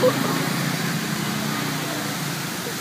Oh,